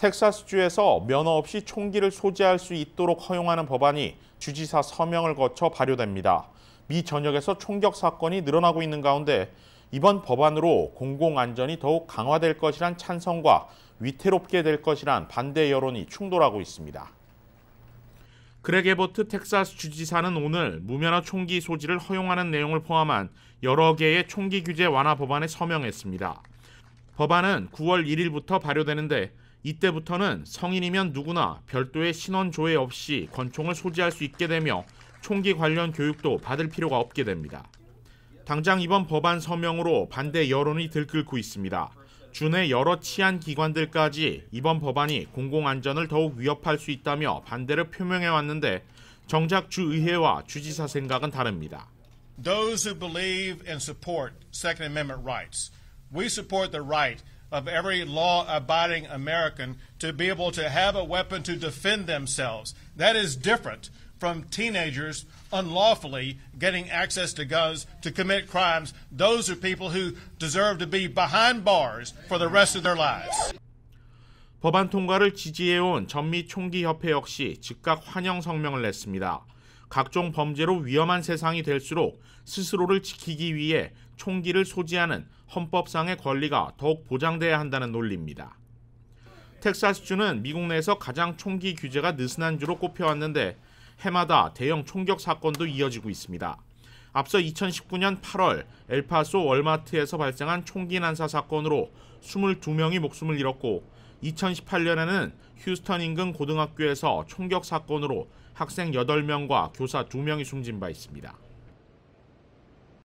텍사스주에서 면허 없이 총기를 소지할 수 있도록 허용하는 법안이 주지사 서명을 거쳐 발효됩니다. 미 전역에서 총격 사건이 늘어나고 있는 가운데 이번 법안으로 공공안전이 더욱 강화될 것이란 찬성과 위태롭게 될 것이란 반대 여론이 충돌하고 있습니다. 그렉 에버트 텍사스 주지사는 오늘 무면허 총기 소지를 허용하는 내용을 포함한 여러 개의 총기 규제 완화 법안에 서명했습니다. 법안은 9월 1일부터 발효되는데 이때부터는 성인이면 누구나 별도의 신원 조회 없이 권총을 소지할 수 있게 되며 총기 관련 교육도 받을 필요가 없게 됩니다. 당장 이번 법안 서명으로 반대 여론이 들끓고 있습니다. 주내 여러 치안 기관들까지 이번 법안이 공공안전을 더욱 위협할 수 있다며 반대를 표명해 왔는데 정작 주의회와 주지사 생각은 다릅니다. Those who believe and support Second Amendment rights, we support the right of every law abiding American to be able to have a weapon to defend themselves. That is different from teenagers unlawfully getting access to guns to commit crimes. Those are people who deserve to be behind bars for the rest of their lives. 법안 통과를 지지해온 전미 총기협회 역시 즉각 환영 성명을 냈습니다. 각종 범죄로 위험한 세상이 될수록 스스로를 지키기 위해 총기를 소지하는 헌법상의 권리가 더욱 보장돼야 한다는 논리입니다. 텍사스주는 미국 내에서 가장 총기 규제가 느슨한 주로 꼽혀왔는데 해마다 대형 총격 사건도 이어지고 있습니다. 앞서 2019년 8월 엘파소 월마트에서 발생한 총기 난사 사건으로 22명이 목숨을 잃었고 2018년에는 휴스턴 인근 고등학교에서 총격 사건으로 학생 8명과 교사 2명이 숨진 바 있습니다.